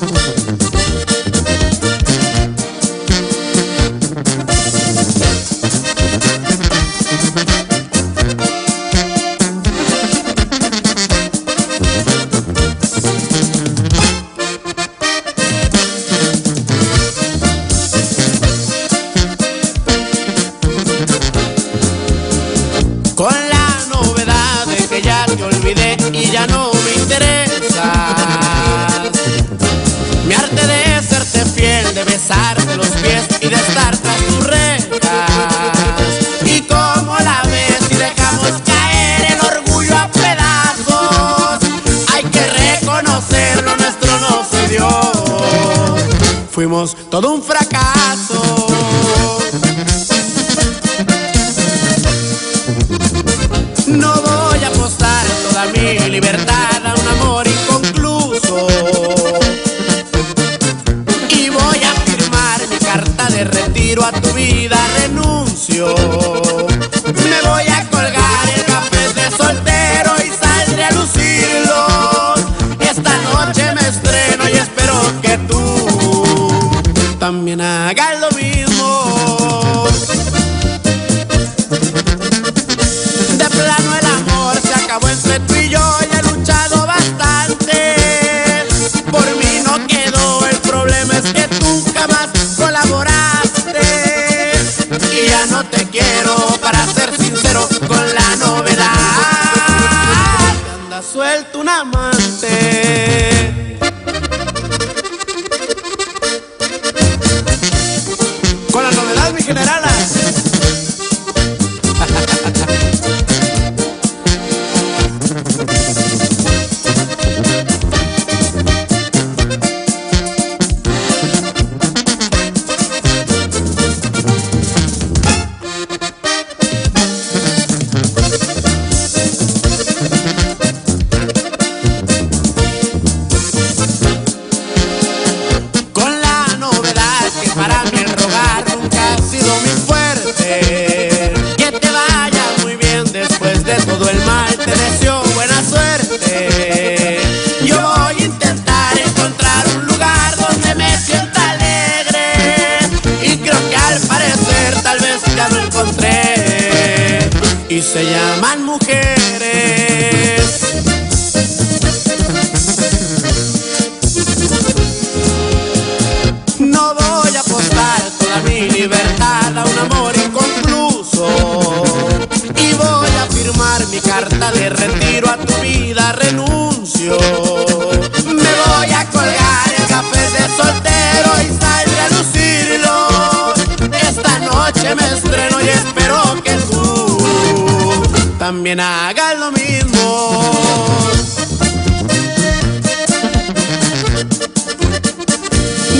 Gracias. de besarte los pies y de estar tras tus rejas. Y como la ves y dejamos caer el orgullo a pedazos, hay que reconocerlo, nuestro no se dio. Fuimos todo un fracaso. También lo mismo. De plano el amor se acabó entre tú y yo y he luchado bastante. Por mí no quedó, el problema es que tú jamás colaboraste. Y ya no te quiero, Y se llaman mujeres. No voy a apostar toda mi libertad a un amor inconcluso. Y voy a firmar mi carta de también hagas lo mismo.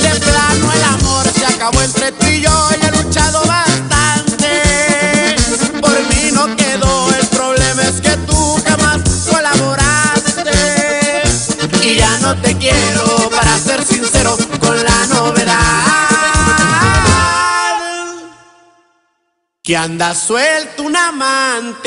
De plano el amor se acabó entre tú y yo y he luchado bastante. Por mí no quedó, el problema es que tú jamás colaboraste. Y ya no te quiero, para ser sincero, Que anda suelto un amante.